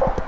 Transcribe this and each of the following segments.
you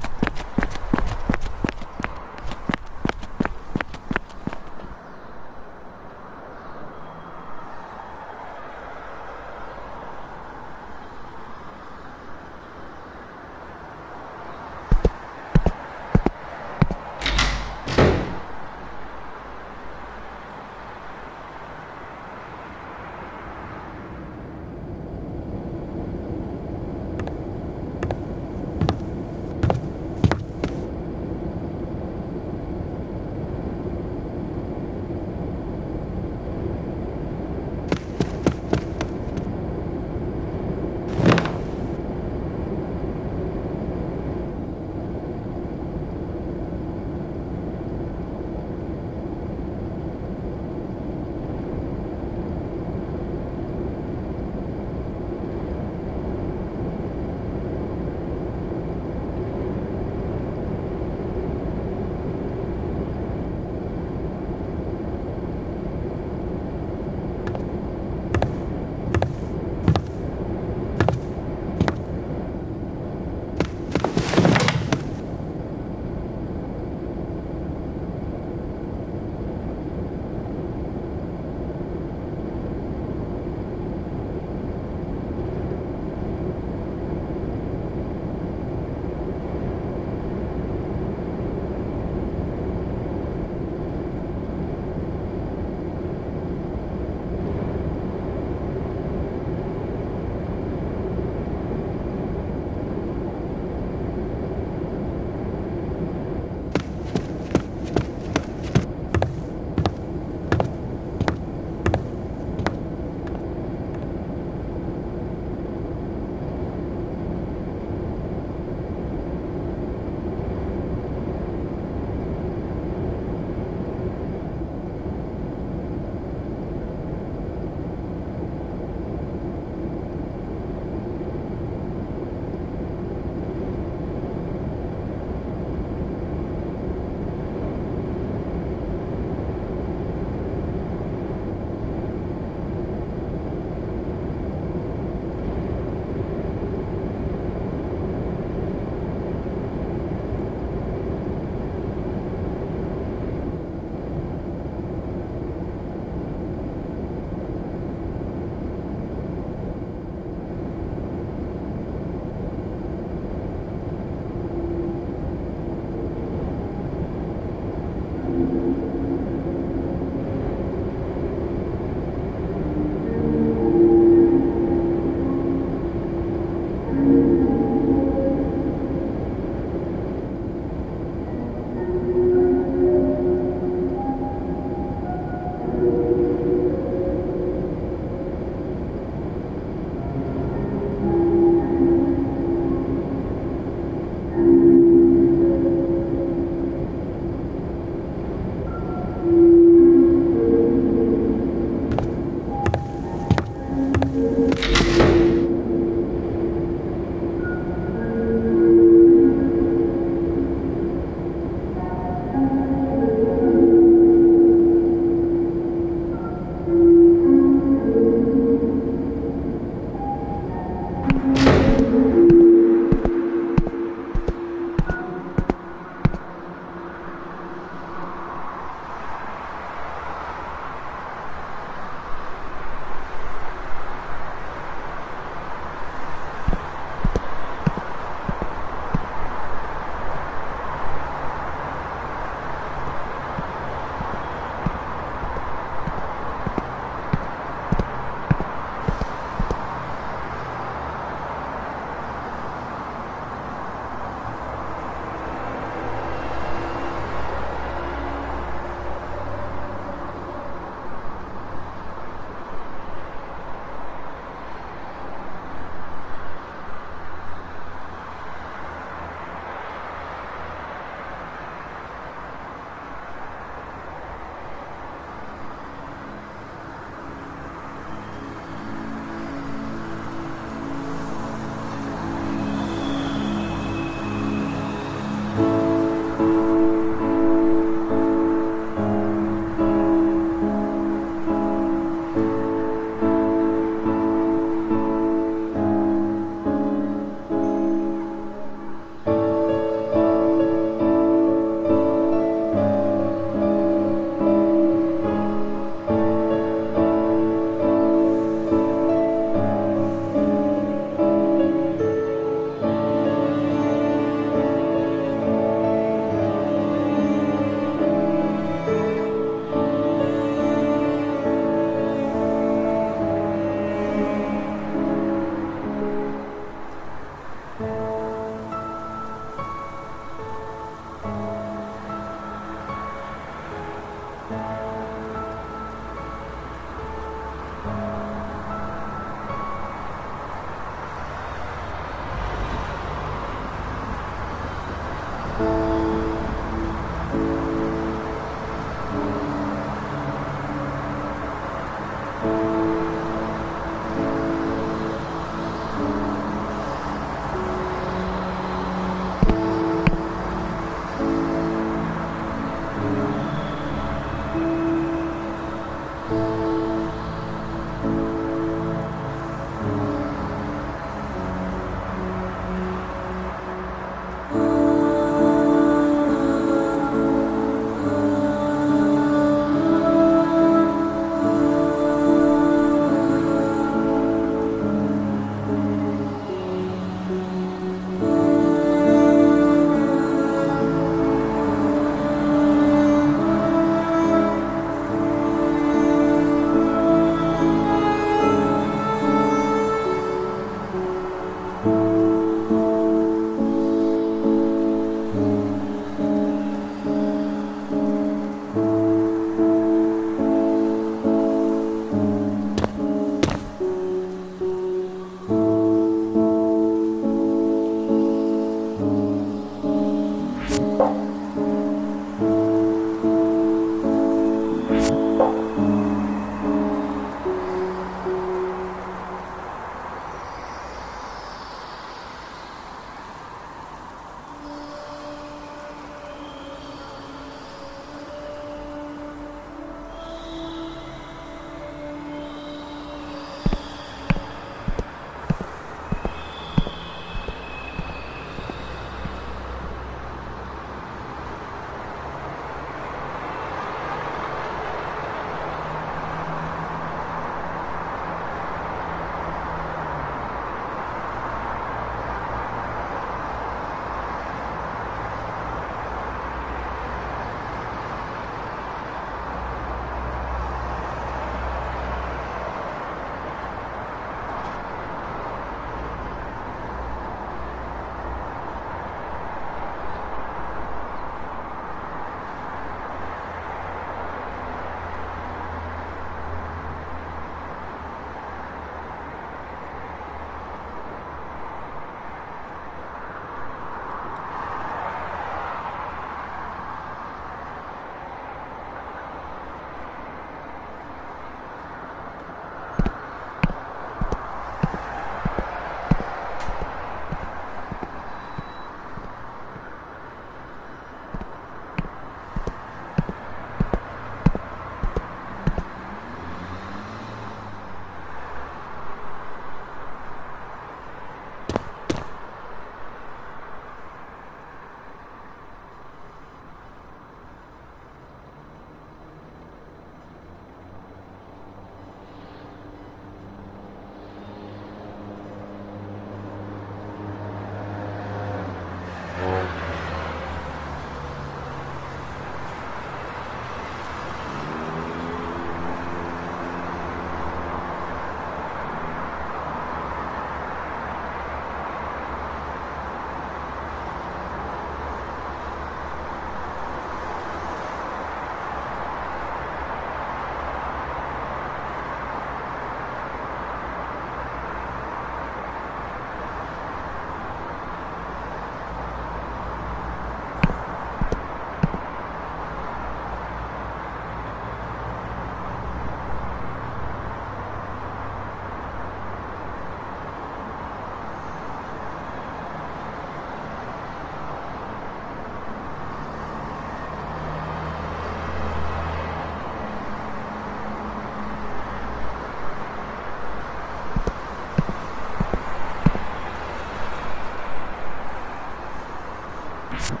Dark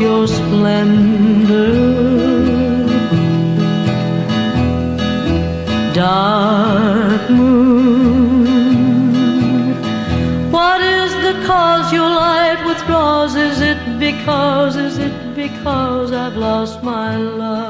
your splendor. Dark moon, what is the cause your light withdraws? Is it because, is it because I've lost my love?